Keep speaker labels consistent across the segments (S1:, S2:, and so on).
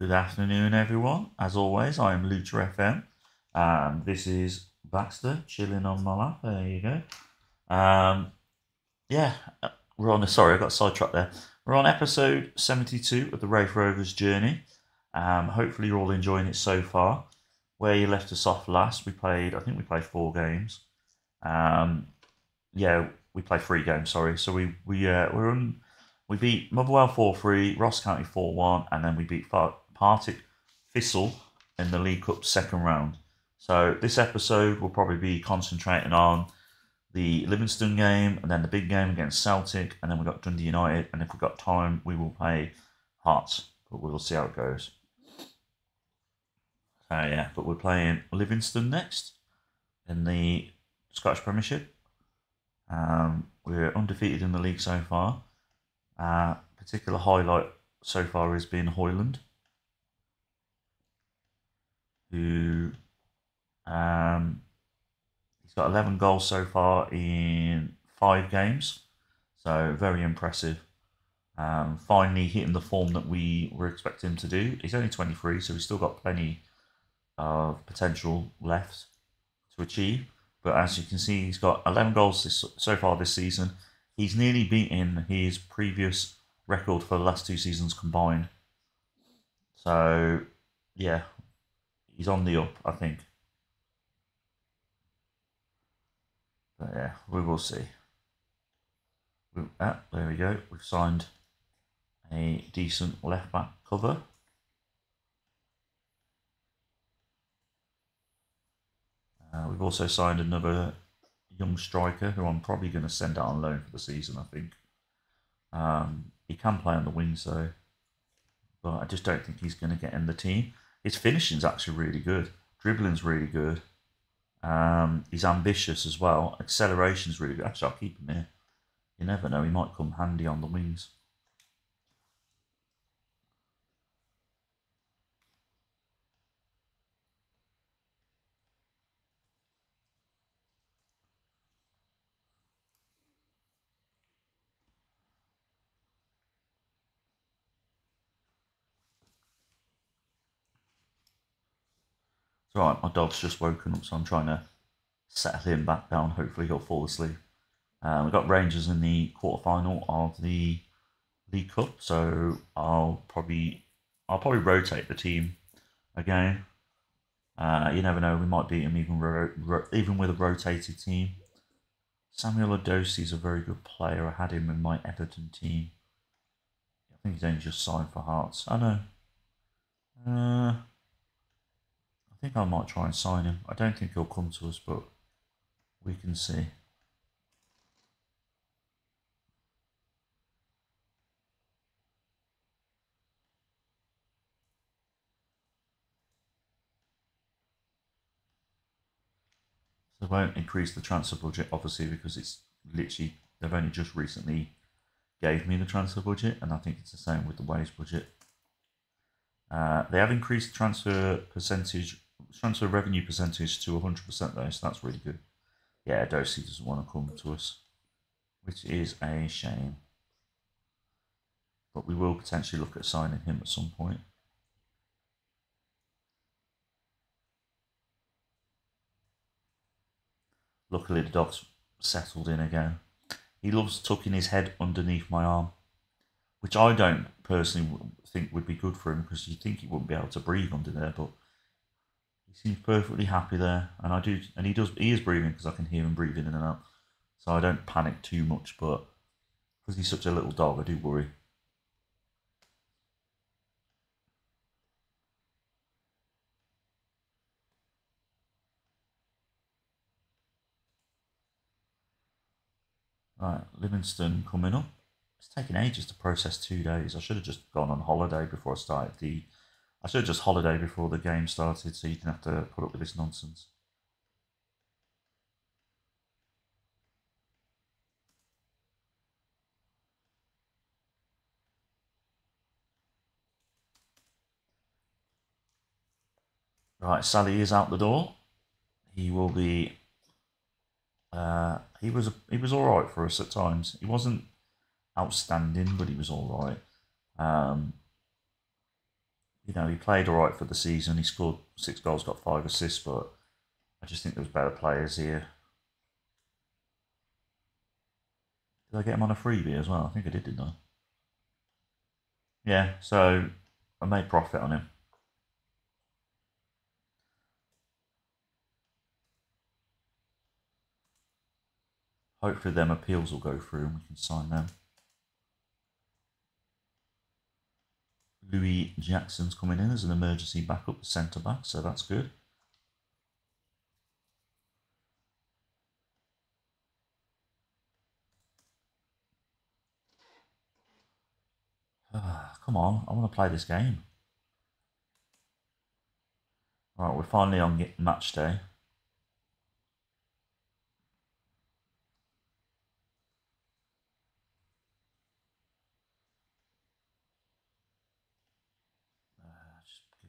S1: Good afternoon, everyone. As always, I am Lucha FM, and this is Baxter chilling on my lap. There you go. Um, yeah, we're on. A, Sorry, I got sidetracked there. We're on episode seventy-two of the Raith Rovers journey. Um, hopefully, you're all enjoying it so far. Where you left us off last, we played. I think we played four games. Um, yeah, we played three games. Sorry, so we we uh, we're on. We beat Motherwell four three, Ross County four one, and then we beat Partick Thistle in the League Cup second round. So this episode will probably be concentrating on the Livingston game and then the big game against Celtic, and then we've got Dundee United, and if we've got time, we will play Hearts, but we'll see how it goes. So yeah, but we're playing Livingston next in the Scottish Premiership. Um, we're undefeated in the league so far. Uh, particular highlight so far has been Hoyland, who um, he's got 11 goals so far in five games, so very impressive. Um, finally hitting the form that we were expecting him to do. He's only 23, so he's still got plenty of potential left to achieve. But as you can see, he's got 11 goals this, so far this season. He's nearly beaten his previous record for the last two seasons combined. So, yeah, he's on the up, I think. But yeah, we will see. We, ah, there we go. We've signed a decent left back cover. Uh, we've also signed another young striker who I'm probably going to send out on loan for the season, I think. Um, he can play on the wing, though, but I just don't think he's going to get in the team. His finishing's actually really good. Dribbling's really good. Um, he's ambitious as well. Acceleration's really good. Actually, I'll keep him here. You never know, he might come handy on the wings. It's alright, my dog's just woken up, so I'm trying to settle him back down. Hopefully, he'll fall asleep. Uh, we've got Rangers in the quarter final of the League Cup, so I'll probably I'll probably rotate the team again. Uh, you never know, we might beat him even ro- ro- even with a rotated team. Samuel Edozie is a very good player. I had him in my Everton team. I think he's only just signed for Hearts. I know. Uh, I think I might try and sign him. I don't think he'll come to us, but we can see. So they won't increase the transfer budget, obviously, because it's literally, they've only just recently gave me the transfer budget, and I think it's the same with the wage budget. Uh, they have increased transfer percentage transfer revenue percentage to 100% though, so that's really good. Yeah, Dosi doesn't want to come to us, which is a shame. But we will potentially look at signing him at some point. Luckily, the dog's settled in again. He loves tucking his head underneath my arm, which I don't personally think would be good for him because you think he wouldn't be able to breathe under there, but he seems perfectly happy there, and I do, and he does. He is breathing because I can hear him breathing in and out, so I don't panic too much. But because he's such a little dog, I do worry. Right, Livingston coming up. It's taking ages to process two days. I should have just gone on holiday before I started the I should have just holiday before the game started so you didn't have to put up with this nonsense. Right, Sally is out the door. He will be. Uh, he was he was all right for us at times. He wasn't outstanding, but he was all right. Um, you know, he played all right for the season. He scored six goals, got five assists, but I just think there was better players here. Did I get him on a freebie as well? I think I did, didn't I? Yeah, so I made profit on him. Hopefully them appeals will go through and we can sign them. Louis Jackson's coming in as an emergency backup centre back, so that's good. Ah, come on, I want to play this game. Right, we're finally on match day.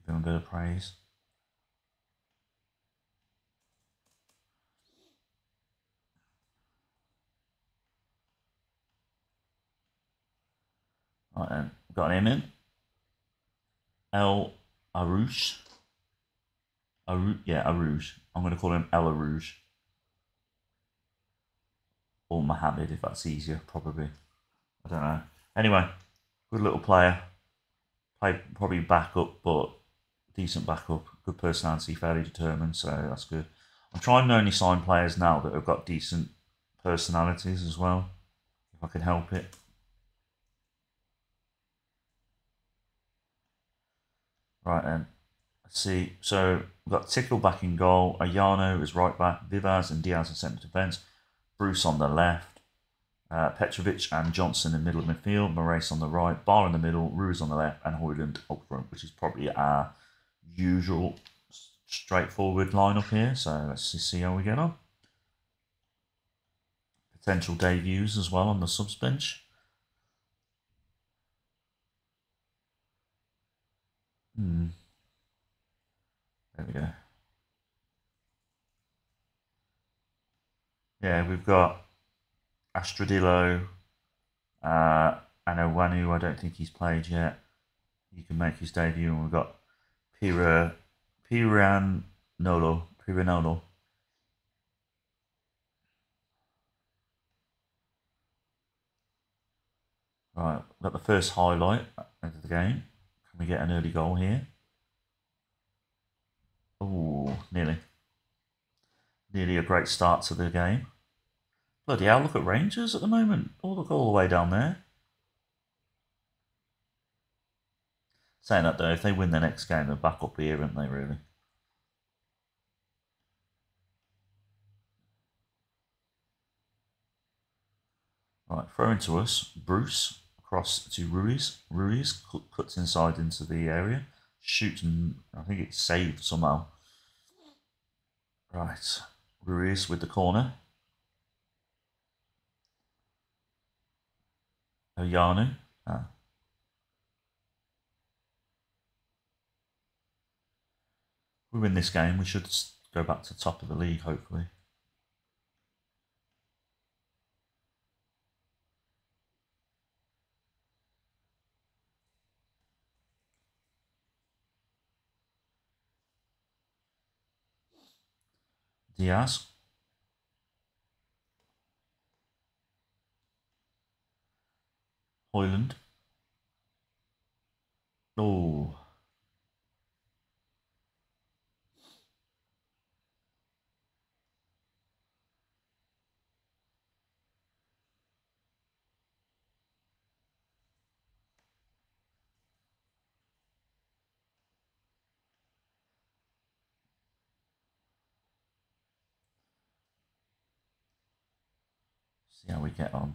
S1: Give him a bit of praise. Then, got him in. El Arouche. Aru yeah, Arouge. I'm going to call him El Arouge. Or Mohammed, if that's easier, probably. I don't know. Anyway, good little player. Played probably back up, but decent backup, good personality, fairly determined, so that's good. I'm trying to only sign players now that have got decent personalities as well, if I can help it. Right then, let's see. So we've got Tickle back in goal, Ayano is right back, Vivas and Diaz in centre defence, Bruce on the left, uh, Petrovic and Johnson in middle of midfield, Moraes on the right, Bar in the middle, Ruiz on the left, and Hoyland up front, which is probably our usual straightforward lineup here. So let's see how we get on. Potential debuts as well on the subs bench. Hmm. There we go. Yeah, we've got Astrodillo, uh, Anowanu, I don't think he's played yet. He can make his debut, and we've got Pira, Piranolo, Piranolo. Right, got the first highlight of the game. Can we get an early goal here? Oh, nearly. Nearly a great start to the game. Bloody hell, look at Rangers at the moment. Oh, look all the way down there. Saying that though, if they win the next game, they're back up here, aren't they, really? Right, throw into us. Bruce across to Ruiz. Ruiz cuts inside into the area. Shoots and I think it's saved somehow. Right, Ruiz with the corner. Oyanu. Ah, we win this game, we should go back to top of the league, hopefully. Diaz. Hoyland. Oh. See how we get on.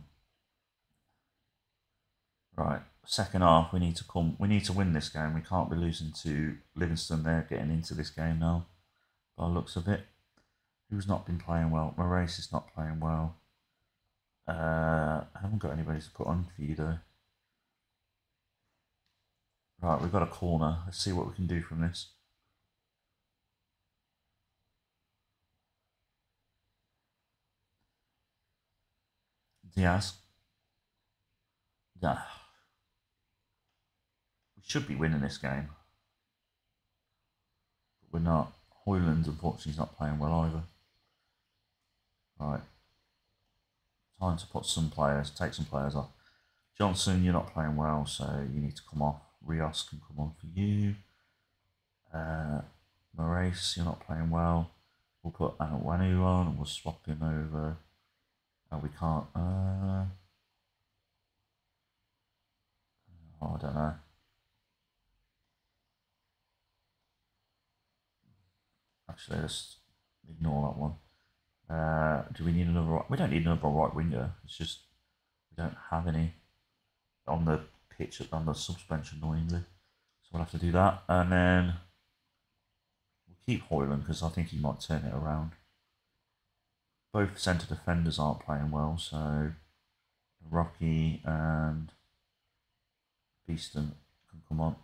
S1: Right, second half, we need to come. We need to win this game. We can't be losing to Livingston. They're getting into this game now. By looks of it, who's not been playing well? Moraes is not playing well. Uh, I haven't got anybody to put on for you though. Right, we've got a corner. Let's see what we can do from this. Diaz. Yeah. We should be winning this game. But We're not. Hoyland, unfortunately, is not playing well either. Right. Time to put some players, take some players off. Johnson, you're not playing well, so you need to come off. Rios can come on for you. Uh, Moraes, you're not playing well. We'll put Anwanu on and we'll swap him over. Oh, we can't. Uh, oh, I don't know. Actually, let's ignore that one. Uh, do we need another? We don't need another right winger. It's just we don't have any on the pitch on the suspension annoyingly. So we'll have to do that, and then we'll keep Hoyland because I think he might turn it around. Both centre defenders aren't playing well, so Rocky and Beeston can come on.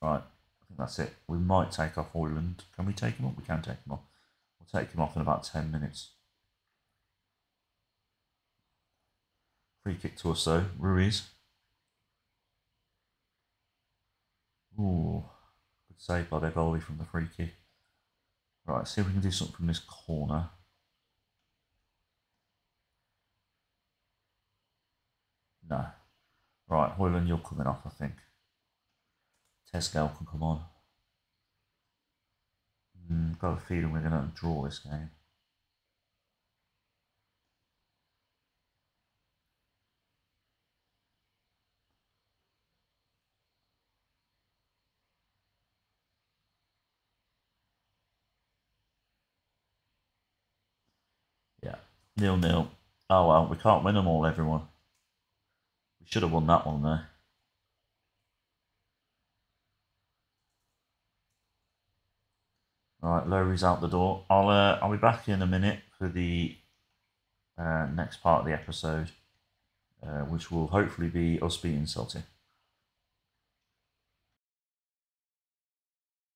S1: Right, I think that's it. We might take off Hoyland. Can we take him off? We can take him off. We'll take him off in about 10 minutes. Free kick to us though, Ruiz. Ooh, good save by their goalie from the free kick. Right, see if we can do something from this corner. No. Right, Hoyland, you're coming off, I think. Tescal can come on. Mm, got a feeling we're going to draw this game. Yeah, nil nil. Oh well, we can't win them all, everyone. We should have won that one there. All right, Lowry's out the door. I'll uh, I'll be back in a minute for the uh, next part of the episode, uh, which will hopefully be us beating Celtic.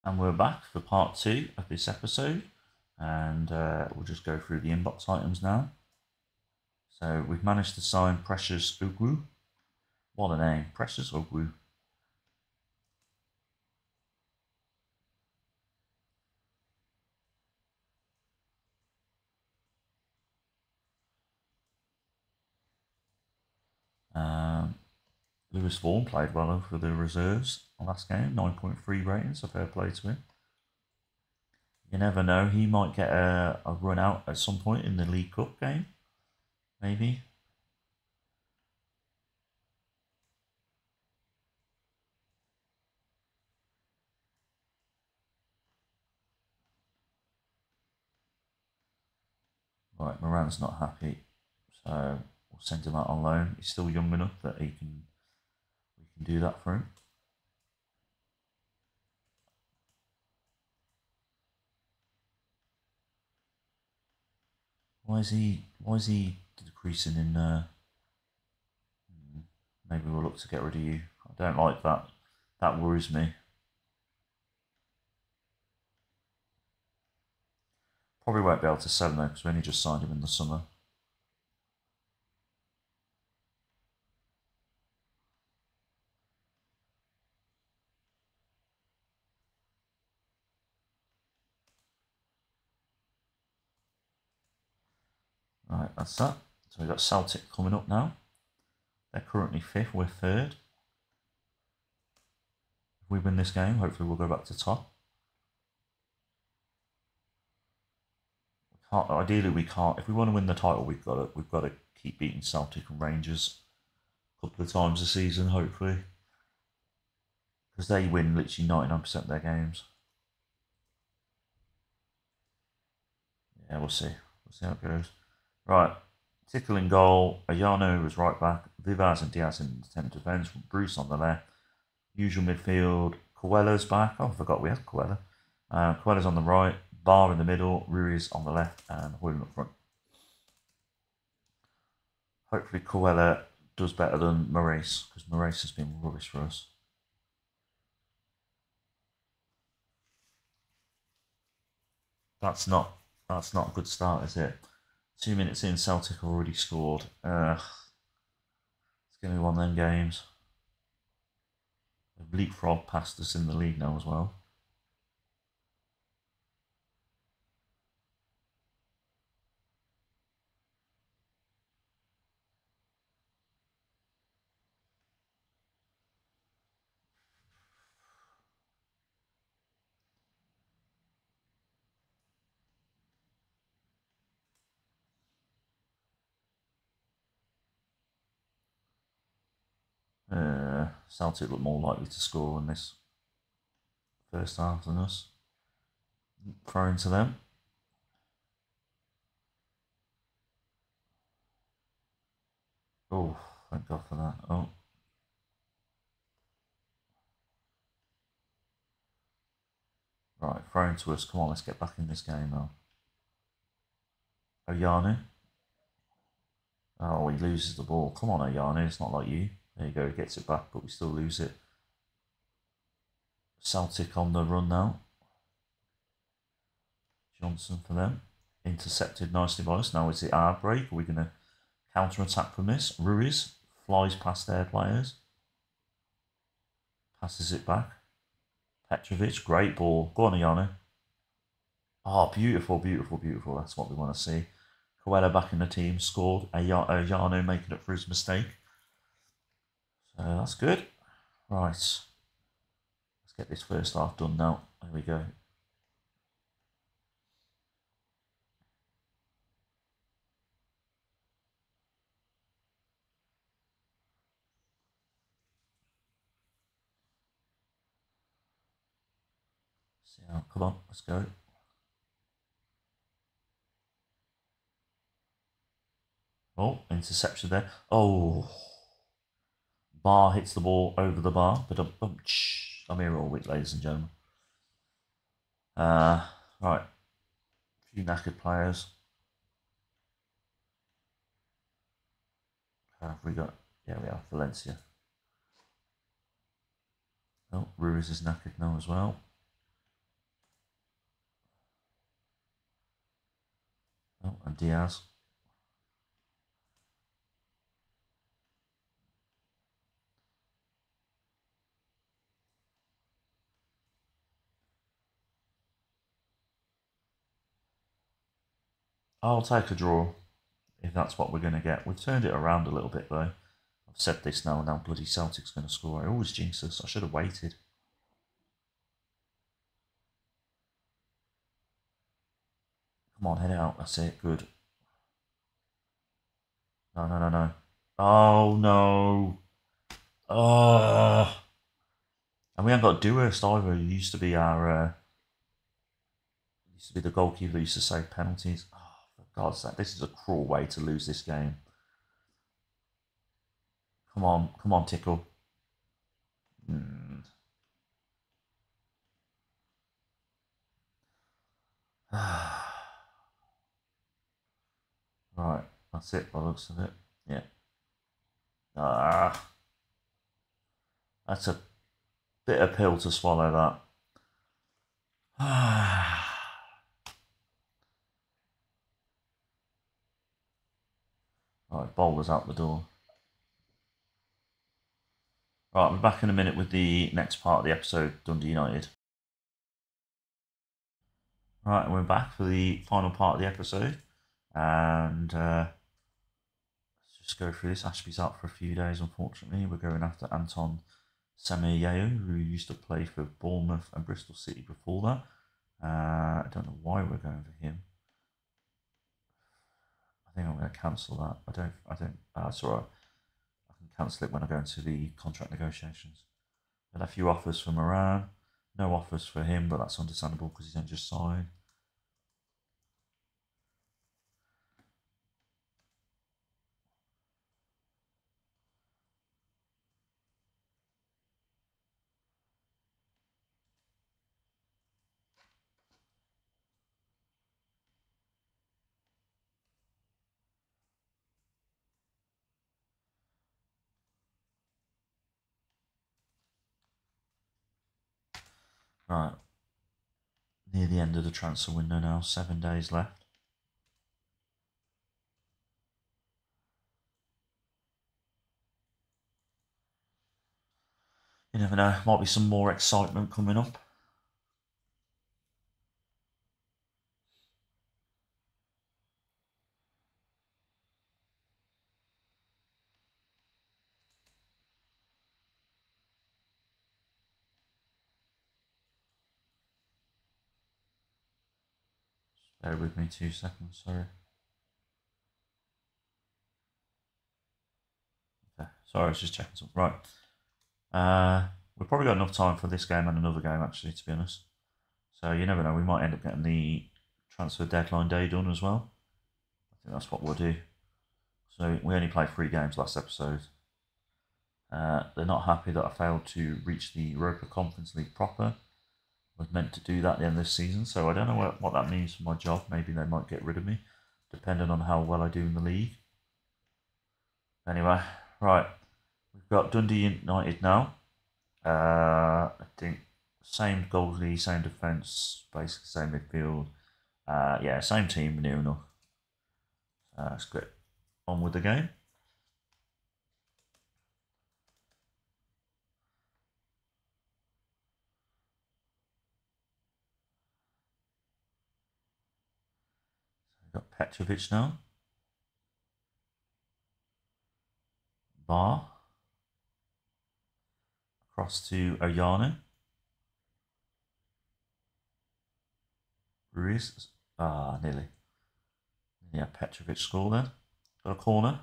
S1: And we're back for part two of this episode, and uh, we'll just go through the inbox items now. So we've managed to sign Precious Ugu. What a name, Precious Ugu. Um, Lewis Vaughan played well for the reserves last game, 9.3 rating, so fair play to him. You never know, he might get a, a run out at some point in the League Cup game, maybe. Right, Moran's not happy, so we'll send him out on loan. He's still young enough that he can we can do that for him. Why is he why is he decreasing in uh maybe we'll look to get rid of you. I don't like that. That worries me. Probably won't be able to sell him though because we only just signed him in the summer. Right, that's that. So we've got Celtic coming up now. They're currently fifth, we're third. If we win this game, hopefully we'll go back to top. Can't, ideally, we can't. If we want to win the title, we've got to we've got to keep beating Celtic and Rangers a couple of times a season, hopefully, because they win literally ninety nine percent of their games. Yeah, we'll see. We'll see how it goes. Right, Tickle in goal. Ayano was right back. Vivas and Diaz in the centre defence. Bruce on the left. Usual midfield. Coelho's back. Oh, I forgot we had Coelho. Uh, Coelho's on the right. Bar in the middle. Ruiz on the left. And Hoyland up front. Hopefully Coelho does better than Moraes. Because Moraes has been rubbish for us. That's not that's not a good start, is it? Two minutes in, Celtic already scored. Ugh. It's going to be one of them games. They've leapfrog past us in the league now as well. Celtic look more likely to score in this first half than us. Throw into them. Oh, thank God for that. Oh. Right, throw into us. Come on, let's get back in this game now. Oyanu. Oh, he loses the ball. Come on, Oyanu. It's not like you. There you go. He gets it back, but we still lose it. Celtic on the run now. Johnson for them. Intercepted nicely by us. Now is it our break? Are we going to counter attack from this? Ruiz flies past their players. Passes it back. Petrovic, great ball. Go on, Oyanu. Oh, ah, beautiful, beautiful, beautiful. That's what we want to see. Coelho back in the team, scored. Oyanu making up for his mistake. So that's good. Right. Let's get this first half done now. There we go. So, come on, let's go. Oh, interception there. Oh, bar hits the ball over the bar, but I'm here all week, ladies and gentlemen. Uh, right, a few knackered players. have we got? Yeah, we have Valencia. Oh, Ruiz is knackered now as well. Oh, and Diaz. I'll take a draw if that's what we're going to get. We've turned it around a little bit though. I've said this now, and now bloody Celtic's going to score. I always jinx us. I should have waited. Come on, head out. That's it. Good. No, no, no, no. Oh, no. Oh. And we haven't got Dewhurst either. He used to be our... Uh, used to be the goalkeeper used to save penalties. Oh, sake. This is a cruel way to lose this game. Come on. Come on, Tickle. Hmm. Right, that's it by looks of it. Yeah. Ah. That's a bitter pill to swallow, that. right, bowler's out the door. Right, we're back in a minute with the next part of the episode, Dundee United. Right, we're back for the final part of the episode. And uh, let's just go through this. Ashby's out for a few days, unfortunately. We're going after Anton Semenyo, who used to play for Bournemouth and Bristol City before that. Uh, I don't know why we're going for him. I think I'm going to cancel that. I don't. I don't. Uh, right. I can cancel it when I go into the contract negotiations. Had a few offers from Iran. No offers for him, but that's understandable because he's only just signed. Right. Near the end of the transfer window now, seven days left. You never know, might be some more excitement coming up. Bear with me two seconds, sorry. Okay, sorry, I was just checking something. Right. Uh, we've probably got enough time for this game and another game, actually, to be honest. So you never know. We might end up getting the transfer deadline day done as well. I think that's what we'll do. So we only played three games last episode. Uh, they're not happy that I failed to reach the Europa Conference League proper. Was meant to do that at the end of this season, so I don't know what, what that means for my job. Maybe they might get rid of me, depending on how well I do in the league. Anyway, right. We've got Dundee United now. Uh, I think same goalie, same defence, basically same midfield. Uh, yeah, same team near enough. Uh, let's get on with the game. we've got Petrovic now. Bar. Across to Oyana. Ruiz. Ah, nearly. Yeah, Petrovic score then. Got a corner.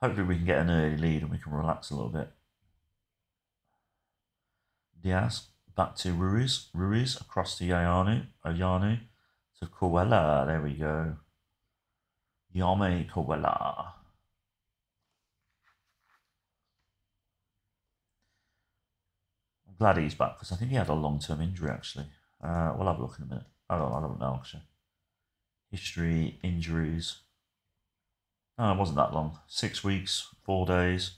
S1: Hopefully we can get an early lead and we can relax a little bit. Diaz back to Ruiz. Ruiz across to Yayanu. Oyanu to Kowella. There we go. Yame Kowella. I'm glad he's back because I think he had a long term injury actually. Uh, we'll have a look in a minute. I don't, I don't know actually. History, injuries. No, it wasn't that long. Six weeks, four days.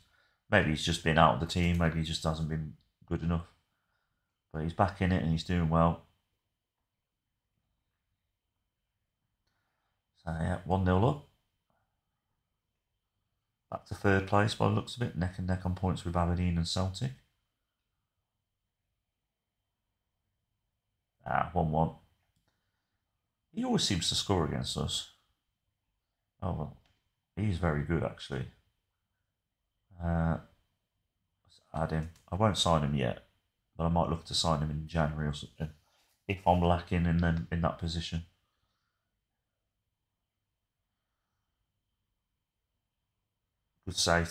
S1: Maybe he's just been out of the team. Maybe he just hasn't been good enough. But he's back in it and he's doing well. So yeah, 1 0 up. Back to third place by the looks of it. Neck and neck on points with Aberdeen and Celtic. Ah, 1 1. He always seems to score against us. Oh, well. He's very good, actually. Uh, let's add him. I won't sign him yet, but I might look to sign him in January or something. If I'm lacking in them in that position. Good save.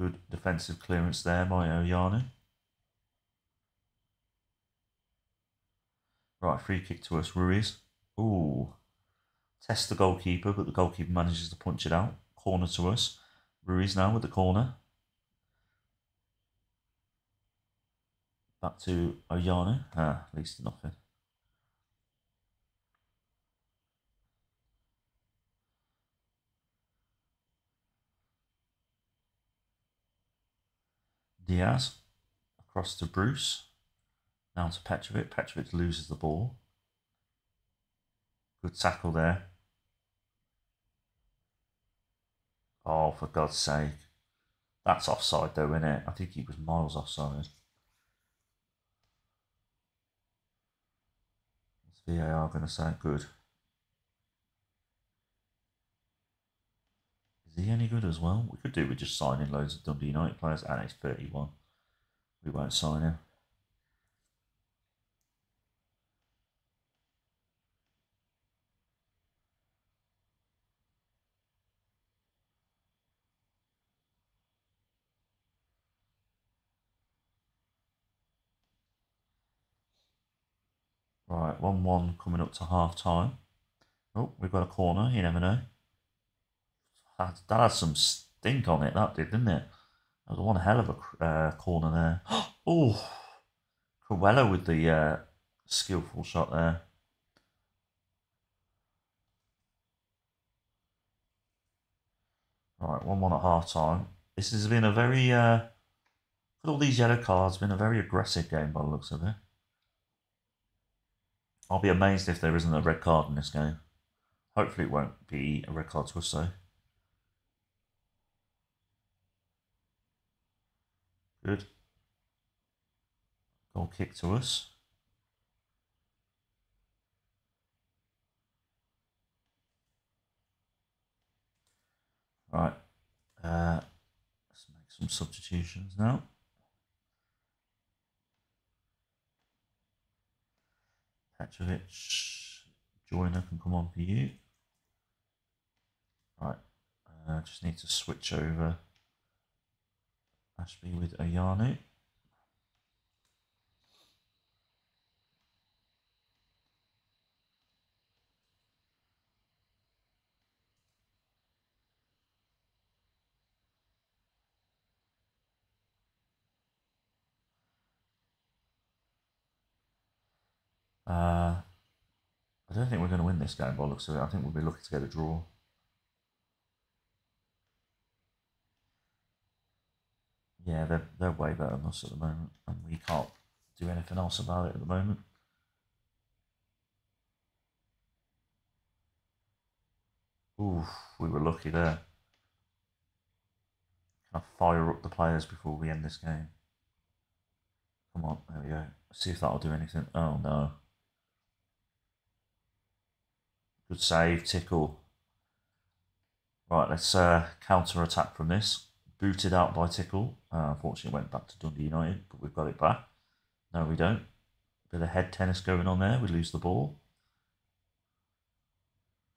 S1: Good defensive clearance there by Oyanu. Right, free kick to us, Ruiz. Ooh. Test the goalkeeper, but the goalkeeper manages to punch it out. Corner to us. Ruiz now with the corner. Back to Oyanu. Ah, at least nothing. Diaz across to Bruce. Now to Petrovic. Petrovic loses the ball. Good tackle there. Oh, for God's sake. That's offside though, isn't it? I think he was miles offside. What's VAR going to say? Good. Is he any good as well? We could do with just signing loads of Dundee United players. And he's 31. We won't sign him. Right, 1 1 coming up to half time. Oh, we've got a corner, you never know. That, that had some stink on it, that did, didn't it? That was one hell of a uh, corner there. oh, Cruella with the uh, skillful shot there. Right, 1 1 at half time. This has been a very, uh, with all these yellow cards, been a very aggressive game by the looks of it. I'll be amazed if there isn't a red card in this game. Hopefully, it won't be a red card to us, though. Good. Goal kick to us. Right. Uh, let's make some substitutions now. Petrovic, Joiner can come on for you. Right, I uh, just need to switch over Ashby with Ayanu. Uh, I don't think we're going to win this game by looks of it. I think we'll be lucky to get a draw. Yeah, they're, they're way better than us at the moment, and we can't do anything else about it at the moment. Oof, we were lucky there. Can I fire up the players before we end this game? Come on, there we go. see if that'll do anything. Oh no. Good save, Tickle. Right, let's uh, counter attack from this. Booted out by Tickle. Uh, unfortunately, went back to Dundee United, but we've got it back. No, we don't. Bit of head tennis going on there. We lose the ball.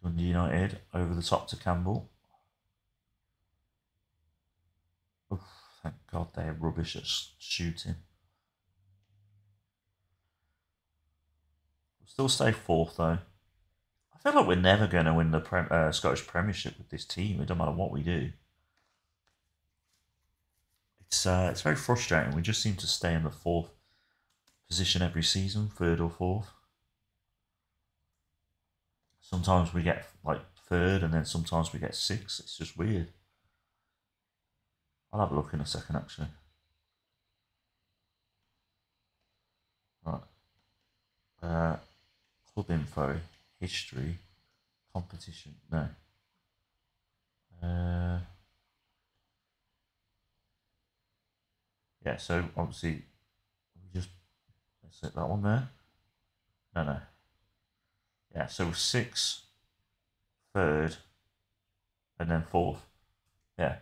S1: Dundee United over the top to Campbell. Oof, thank God they're rubbish at shooting. We'll still stay fourth though I feel like we're never going to win the Prem- uh, Scottish Premiership with this team. It doesn't matter what we do. It's uh, it's very frustrating. We just seem to stay in the fourth position every season, third or fourth. Sometimes we get like third, and then sometimes we get sixth. It's just weird. I'll have a look in a second, actually. Right. Uh, club info history, competition. No. Uh, yeah, so obviously we just let's set that one there. No, no. Yeah, so six, third, and then fourth. Yeah,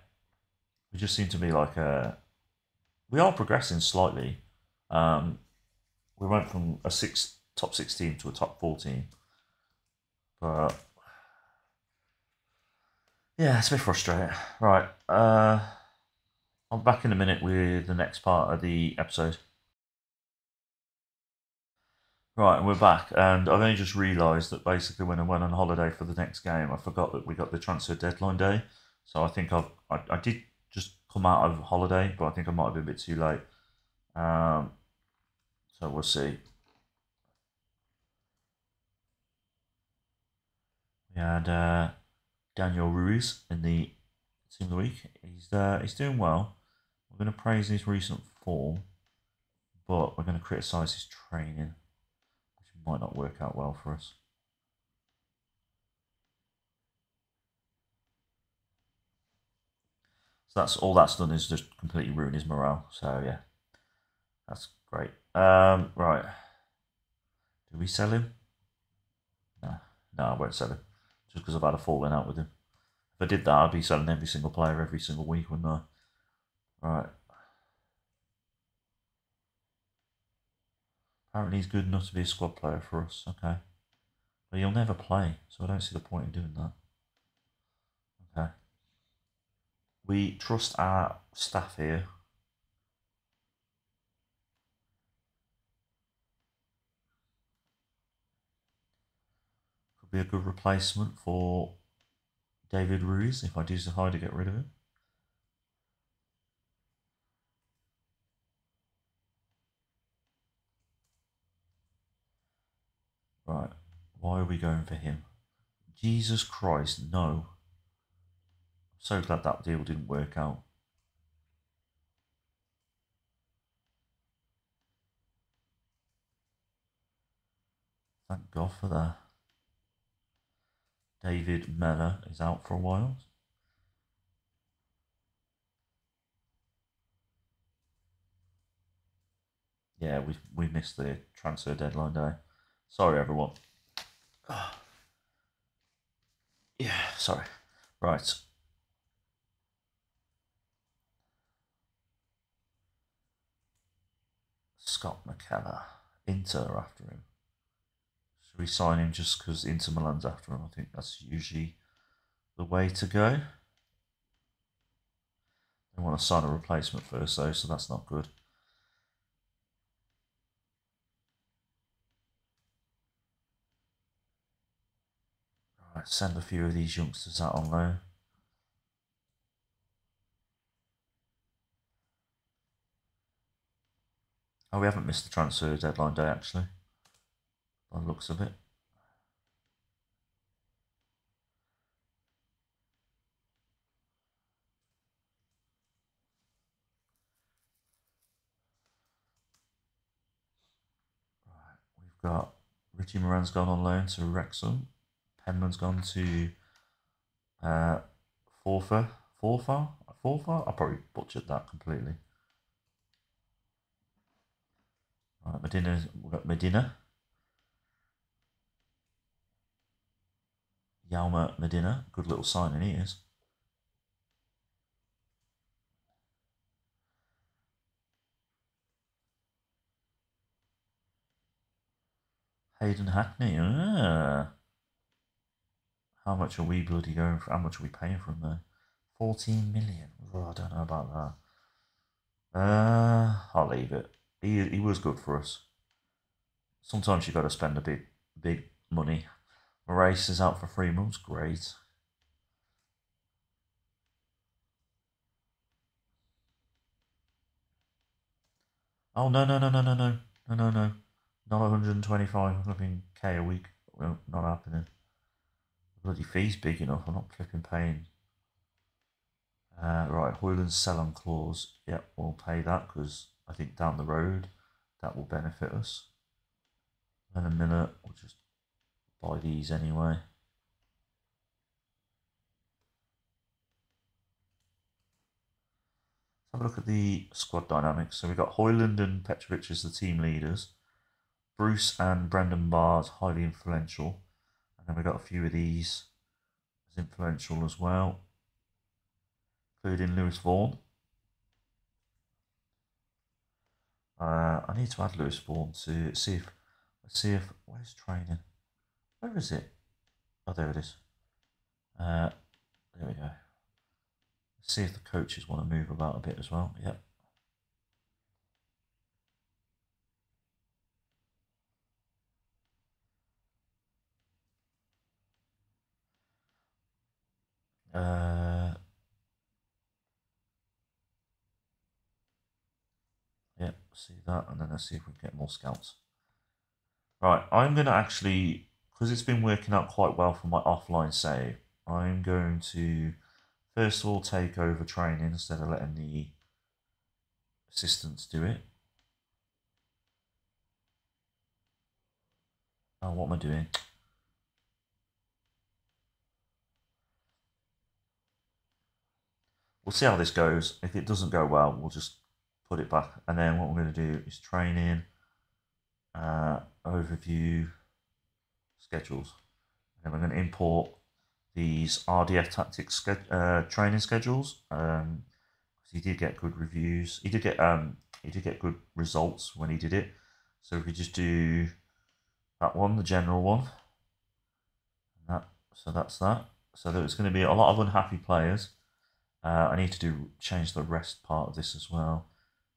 S1: we just seem to be like a. We are progressing slightly. Um, we went from a six top six team to a top fourteen. But yeah, it's a bit frustrating. Right, uh, I'm back in a minute with the next part of the episode. Right, and we're back, and I've only just realised that basically when I went on holiday for the next game, I forgot that we got the transfer deadline day. So I think I've I, I did just come out of holiday, but I think I might have been a bit too late. Um, so we'll see. We had uh, Daniel Ruiz in the team of the week. He's uh, he's doing well. We're going to praise his recent form, but we're going to criticise his training, which might not work out well for us. So that's all that's done is just completely ruin his morale. So yeah, that's great. Um, right, do we sell him? No, no, I won't sell him just because I've had a falling out with him. If I did that, I'd be selling every single player every single week, wouldn't I? Right. Apparently he's good enough to be a squad player for us. Okay. But he'll never play, so I don't see the point in doing that. Okay. We trust our staff here Could be a good replacement for David Ruiz if I do decide to get rid of him. Right, why are we going for him? Jesus Christ, no. So glad that deal didn't work out. Thank God for that. David Mellor is out for a while. Yeah, we we missed the transfer deadline day. Sorry, everyone. Yeah, sorry. Right. Scott McKenna. Inter after him. Should we sign him just because Inter Milan's after him? I think that's usually the way to go. They want to sign a replacement first, though, so that's not good. Right, send a few of these youngsters out on loan. Oh, we haven't missed the transfer deadline day, actually. By the looks of it. Right, we've got Richie Moran's gone on loan to Wrexham. Penman's gone to uh, Forfar. Forfar? Forfar? I probably butchered that completely. Right, Medina, we've got Medina. Yalma Medina, good little signing he is. Hayden Hackney, ah. How much are we bloody going for? How much are we paying for him there? 14 million. Oh, I don't know about that. Uh, I'll leave it. He, he was good for us. Sometimes you got to spend a big, big money. Moraes is out for three months. Great. Oh, no, no, no, no, no, no. No, no, no. Not 125 k a week. Well, not happening bloody fee's big enough. I'm not flipping paying. Uh, right, Hoyland's sell on clause. Yep, we'll pay that because I think down the road that will benefit us. In a minute, we'll just buy these anyway. Have a look at the squad dynamics. So we've got Hoyland and Petrovic as the team leaders. Bruce and Brendan Bars highly influential. And then we've got a few of these as influential as well, including Lewis Vaughan. Uh, I need to add Lewis Vaughan to see if, let's see if, where's training? Where is it? Oh, there it is. Uh, there we go. Let's see if the coaches want to move about a bit as well. Yep. Uh, yeah, see that, and then let's see if we can get more scouts. Right, I'm going to actually, because it's been working out quite well for my offline save, I'm going to first of all take over training instead of letting the assistants do it. Oh, what am I doing? We'll see how this goes. If it doesn't go well, we'll just put it back. And then what we're going to do is training, uh, overview, schedules. And we're going to import these RDF tactics uh, training schedules. Um, he did get good reviews. He did get um he did get good results when he did it. So if we just do that one, the general one. That so that's that. So there's going to be a lot of unhappy players. Uh, I need to do change the rest part of this as well.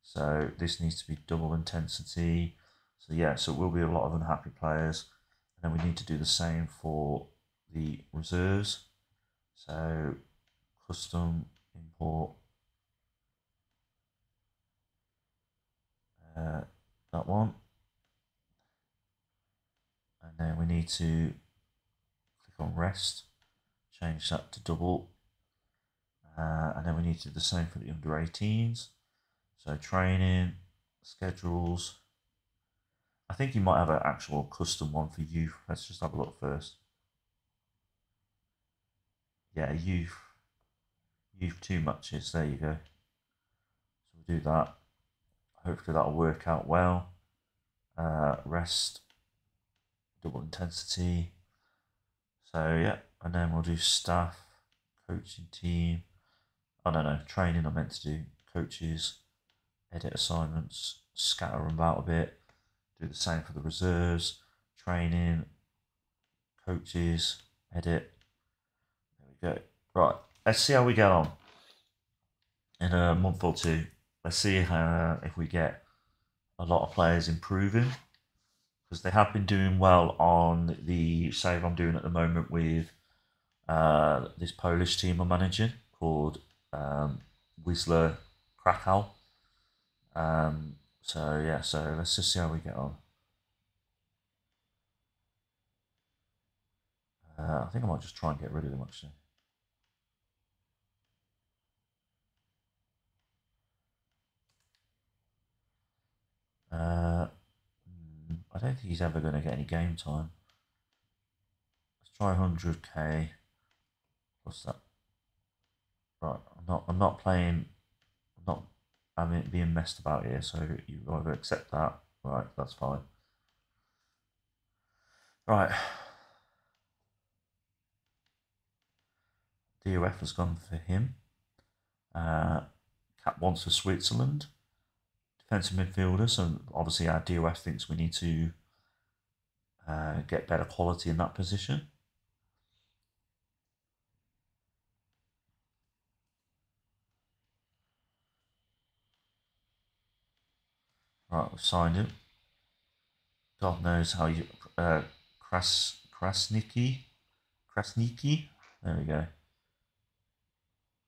S1: So this needs to be double intensity. So yeah, so it will be a lot of unhappy players. And then we need to do the same for the reserves. So custom import uh, that one. And then we need to click on rest, change that to double uh, and then we need to do the same for the under 18s. So training, schedules. I think you might have an actual custom one for youth. Let's just have a look first. Yeah, youth. Youth two matches. There you go. So we'll do that. Hopefully that'll work out well. Uh, rest, double intensity. So yeah, and then we'll do staff, coaching team. I don't know, training I meant to do, coaches, edit assignments, scatter them about a bit, do the same for the reserves, training, coaches, edit. There we go. Right, let's see how we get on in a month or two. Let's see how, if we get a lot of players improving because they have been doing well on the save I'm doing at the moment with uh, this Polish team I'm managing called um, Wisla Krakow. Um, so yeah, so let's just see how we get on. Uh, I think I might just try and get rid of them actually. Uh, hmm, I don't think he's ever going to get any game time. Let's try 100k. What's that? Right, I'm not. I'm not playing. I'm not. I'm being messed about here. So you either accept that. Right, that's fine. Right. DOF has gone for him. Uh, Cap wants for Switzerland. Defensive midfielder. So obviously our DOF thinks we need to uh, get better quality in that position. Signed him. God knows how you uh, Kras Krasniqi Krasniqi. There we go.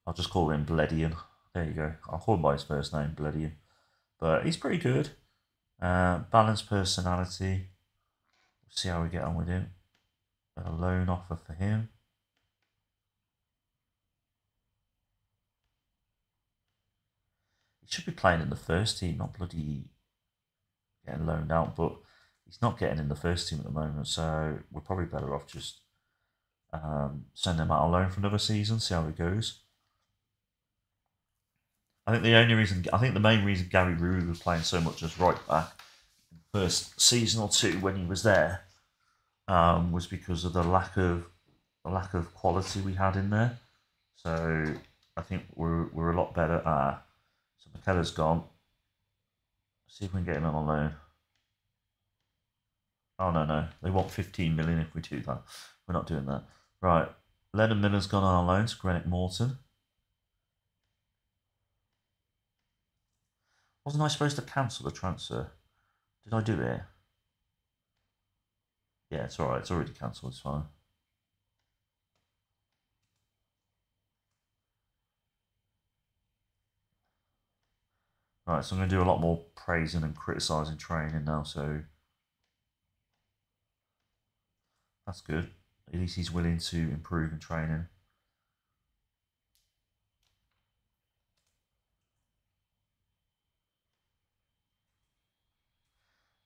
S1: I'll just call him Bledian. There you go. I'll call him by his first name, Bledian. But he's pretty good. Uh, balanced personality. See how we get on with him. A loan offer for him. He should be playing in the first team, not bloody getting loaned out. But he's not getting in the first team at the moment, so we're probably better off just um, sending him out on loan for another season, see how it goes. I think the only reason, I think the main reason Gary Rue was playing so much as right back first season or two when he was there um, was because of the lack of the lack of quality we had in there. So I think we're we're a lot better. Ah, so McKellar's gone. See if we can get him on loan. Oh no no, they want fifteen million if we do that. We're not doing that. Right, Lennon Miller's gone on loan to Greenock Morton. Wasn't I supposed to cancel the transfer? Did I do it? Yeah, it's alright. It's already cancelled. It's fine. Right, so I'm going to do a lot more praising and criticising training now, so that's good. At least he's willing to improve in training.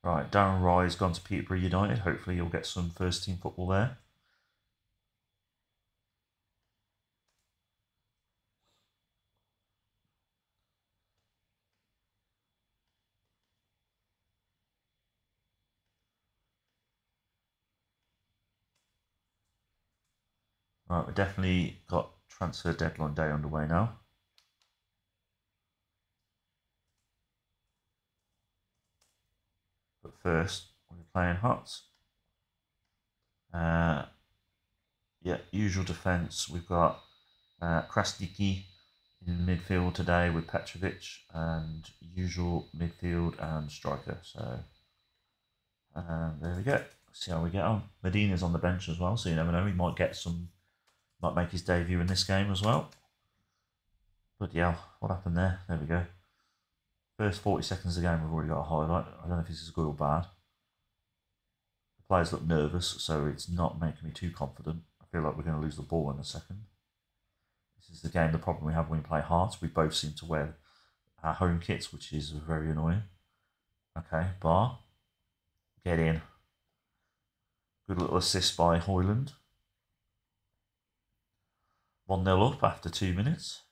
S1: Right, Darren Rye's gone to Peterborough United. Hopefully you'll get some first team football there. Right, we've definitely got transfer deadline day underway now. But first, we're playing Hearts. Uh, yeah, usual defence. We've got uh, Krasniqi in midfield today with Petrovic and usual midfield and striker. So um, there we go. See how we get on. Medina's on the bench as well, so you never know. He might get some, might make his debut in this game as well. But yeah, what happened there? There we go. First 40 seconds of the game, we've already got a highlight. I don't know if this is good or bad. The players look nervous, so it's not making me too confident. I feel like we're going to lose the ball in a second. This is the game, the problem we have when we play Hearts. We both seem to wear our home kits, which is very annoying. Okay, bar. Get in. Good little assist by Hoyland. 1 0 up after two minutes.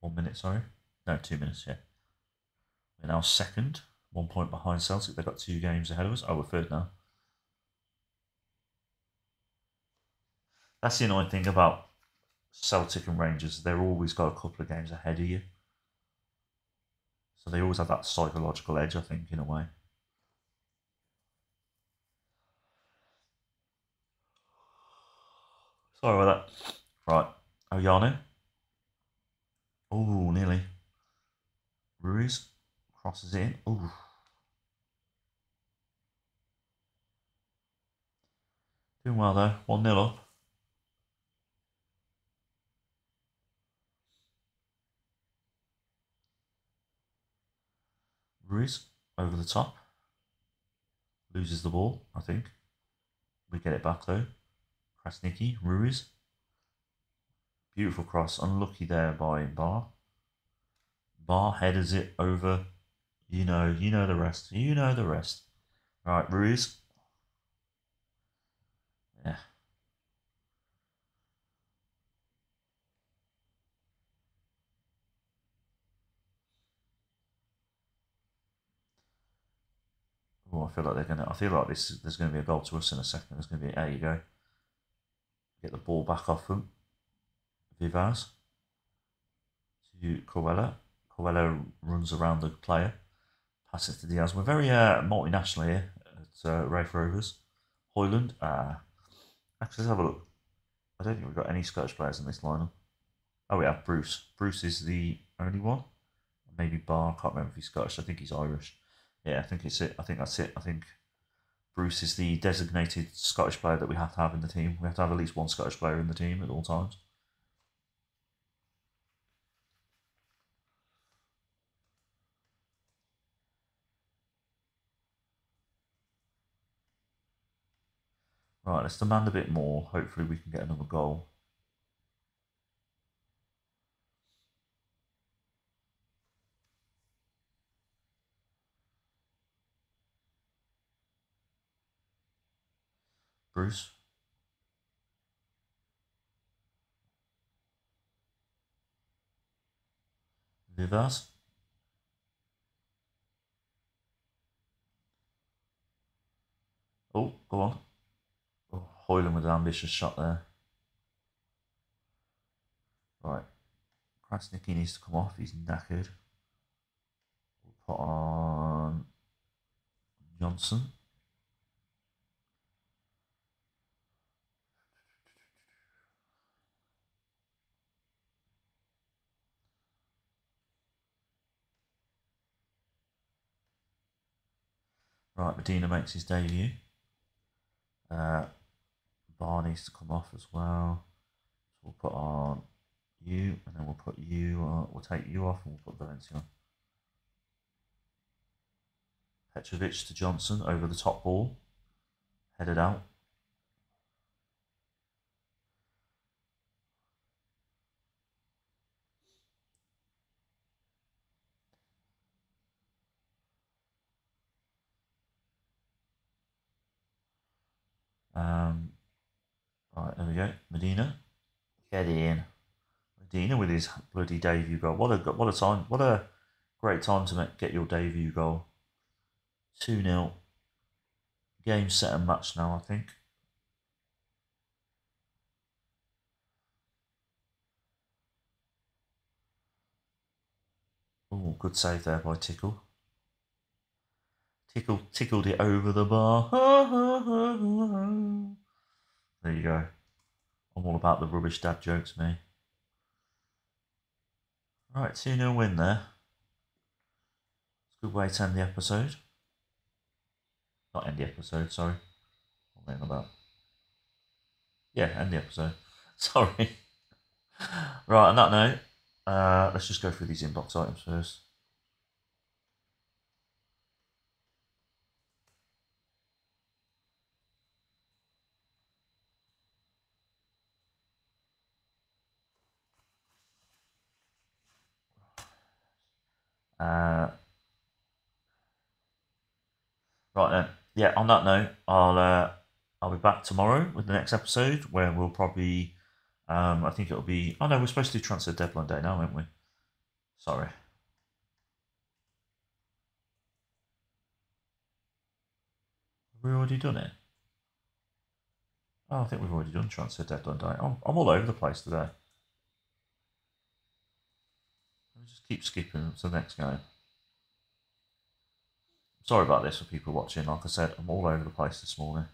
S1: One minute, sorry. No, two minutes, yeah. We're now second, one point behind Celtic. They've got two games ahead of us. Oh, we're third now. That's the annoying thing about Celtic and Rangers. They're always got a couple of games ahead of you. So they always have that psychological edge, I think, in a way. Sorry about that. Right, oh Oyano. Oh, nearly. Ruiz crosses in. Oh. Doing well though. 1 0 up. Ruiz over the top. Loses the ball, I think. We get it back though. Krasniqi, Ruiz. Beautiful cross. Unlucky there by Bar. Bar headers it over. You know, you know the rest. You know the rest. Right, Ruiz. Yeah. Oh, I feel like they're gonna. I feel like this. There's gonna be a goal to us in a second. There's gonna be. There you go. Get the ball back off them. Vivas to Coella. Coella runs around the player, passes to Diaz. We're very uh, multinational here at uh, Raith Rovers. Hoyland. Uh, actually, let's have a look. I don't think we've got any Scottish players in this lineup. Oh, we have Bruce. Bruce is the only one. Maybe Bar. I can't remember if he's Scottish. I think he's Irish. Yeah, I think it's it. I think that's it. I think Bruce is the designated Scottish player that we have to have in the team. We have to have at least one Scottish player in the team at all times. Right, let's demand a bit more. Hopefully we can get another goal. Bruce. Vivas. Oh, go on. Hoyland with an ambitious shot there. Right. Krasniqi needs to come off. He's knackered. We'll put on Johnson. Right, Medina makes his debut. Uh, Bar needs to come off as well. So we'll put on you, and then we'll put you. On, we'll take you off, and we'll put Valencia on. Petrovic to Johnson over the top ball, headed out. Um, right, there we go. Medina, get in. Medina with his bloody debut goal. What a what a time! What a great time to make, get your debut goal. Two 0 Game set and match now. I think. Oh, good save there by Tickle. Tickle, tickled it over the bar. there you go. I'm all about the rubbish dad jokes, me. Right, 2 0 win there. It's a good way to end the episode. Not end the episode, sorry. What am I about? Yeah, end the episode. Sorry. right, on that note, uh, let's just go through these inbox items first. Uh, right then, yeah. On that note, I'll uh, I'll be back tomorrow with the next episode where we'll probably, um, I think it'll be. Oh no, we're supposed to do transfer deadline day now, aren't we? Sorry. Have we already done it? Oh, I think we've already done transfer deadline day. I'm, I'm all over the place today. Just keep skipping to the next game. Sorry about this for people watching. Like I said, I'm all over the place this morning.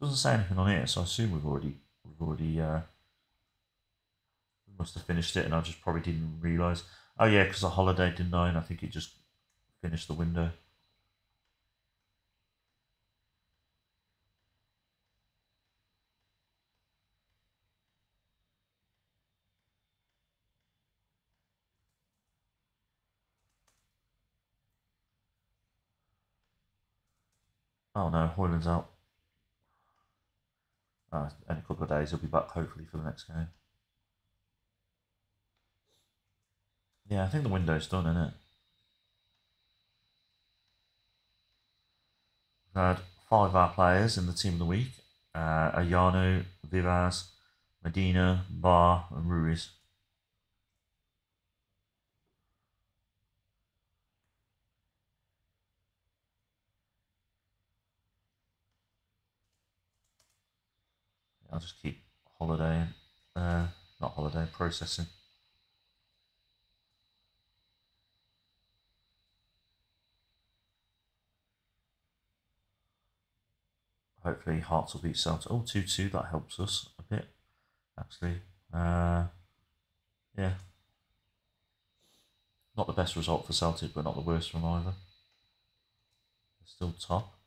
S1: Doesn't say anything on here, so I assume we've already we've already uh, we must have finished it, and I just probably didn't realise. Oh yeah, because the holiday didn't I? And I think it just finished the window. Oh no, Hoyland's out. Uh, in a couple of days, he'll be back hopefully for the next game. Yeah, I think the window's done, isn't it? We've had five of our players in the team of the week. Uh, Ayano, Vivas, Medina, Bar, and Ruiz. I'll just keep holiday, uh, not holiday, processing. Hopefully Hearts will beat Celtic. Oh, 2-2, that helps us a bit, actually. Uh, yeah. Not the best result for Celtic, but not the worst one either. still top.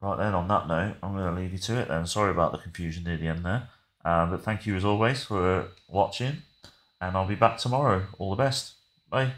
S1: Right then, on that note, I'm going to leave you to it then. Sorry about the confusion near the end there. Uh, but thank you as always for watching. And I'll be back tomorrow. All the best. Bye.